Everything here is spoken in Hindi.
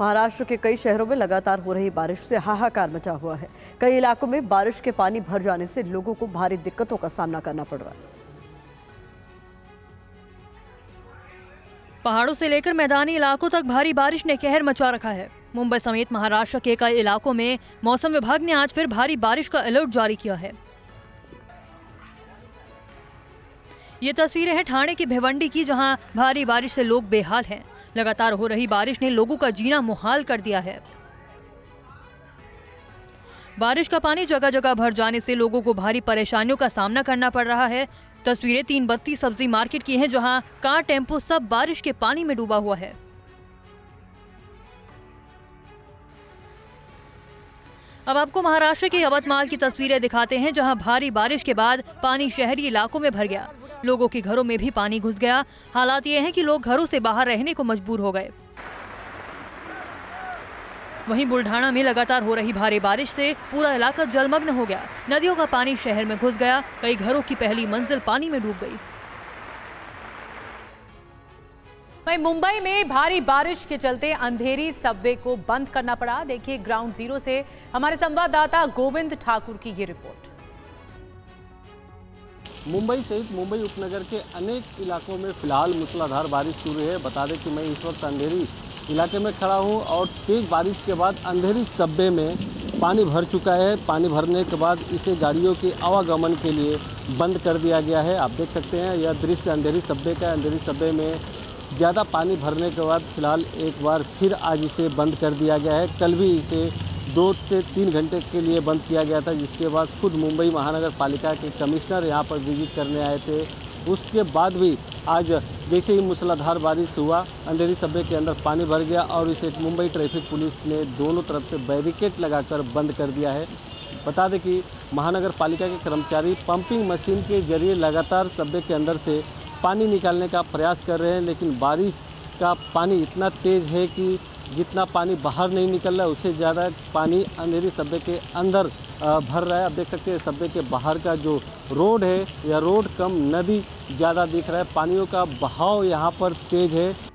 महाराष्ट्र के कई शहरों में लगातार हो रही बारिश से हाहाकार मचा हुआ है। कई इलाकों में बारिश के पानी भर जाने से लोगों को भारी दिक्कतों का सामना करना पड़ रहा है। पहाड़ों से लेकर मैदानी इलाकों तक भारी बारिश ने कहर मचा रखा है। मुंबई समेत महाराष्ट्र के कई इलाकों में मौसम विभाग ने आज फिर भारी बारिश का अलर्ट जारी किया है। ये तस्वीरें हैं ठाणे की भिवंडी की, जहाँ भारी बारिश से लोग बेहाल हैं। लगातार हो रही बारिश ने लोगों का जीना मुहाल कर दिया है। बारिश का पानी जगह जगह भर जाने से लोगों को भारी परेशानियों का सामना करना पड़ रहा है। तस्वीरें तीन बत्ती सब्ज़ी मार्केट की हैं, जहाँ कार टेंपो सब बारिश के पानी में डूबा हुआ है। अब आपको महाराष्ट्र के यवतमाल की तस्वीरें दिखाते हैं, जहाँ भारी बारिश के बाद पानी शहरी इलाकों में भर गया। लोगों के घरों में भी पानी घुस गया। हालात ये हैं कि लोग घरों से बाहर रहने को मजबूर हो गए। वहीं बुल्ढाना में लगातार हो रही भारी बारिश से पूरा इलाका जलमग्न हो गया। नदियों का पानी शहर में घुस गया। कई घरों की पहली मंजिल पानी में डूब गई। वहीं मुंबई में भारी बारिश के चलते अंधेरी सबवे को बंद करना पड़ा। देखिए ग्राउंड ज़ीरो से हमारे संवाददाता गोविंद ठाकुर की ये रिपोर्ट। मुंबई सहित मुंबई उपनगर के अनेक इलाकों में फ़िलहाल मूसलाधार बारिश शुरू है। बता दें कि मैं इस वक्त अंधेरी इलाके में खड़ा हूँ और तेज बारिश के बाद अंधेरी सब्बे में पानी भर चुका है। पानी भरने के बाद इसे गाड़ियों के आवागमन के लिए बंद कर दिया गया है। आप देख सकते हैं, यह दृश्य अंधेरी सब्बे का अंधेरी सब्बे में ज़्यादा पानी भरने के बाद फ़िलहाल एक बार फिर आज इसे बंद कर दिया गया है। कल भी इसे दो से तीन घंटे के लिए बंद किया गया था, जिसके बाद खुद मुंबई महानगर पालिका के कमिश्नर यहाँ पर विज़िट करने आए थे। उसके बाद भी आज जैसे ही मूसलाधार बारिश हुआ, अंधेरी सब्बे के अंदर पानी भर गया और इसे मुंबई ट्रैफ़िक पुलिस ने दोनों तरफ़ से बैरिकेड लगाकर बंद कर दिया है। बता दें कि महानगर पालिका के कर्मचारी पंपिंग मशीन के ज़रिए लगातार सब्बे के अंदर से पानी निकालने का प्रयास कर रहे हैं, लेकिन बारिश का पानी इतना तेज़ है कि जितना पानी बाहर नहीं निकल रहा है उससे ज़्यादा पानी अंधेरी सब्बे के अंदर भर रहा है। आप देख सकते हैं, सब्बे के बाहर का जो रोड है या रोड कम, नदी ज़्यादा दिख रहा है। पानियों का बहाव यहाँ पर तेज है।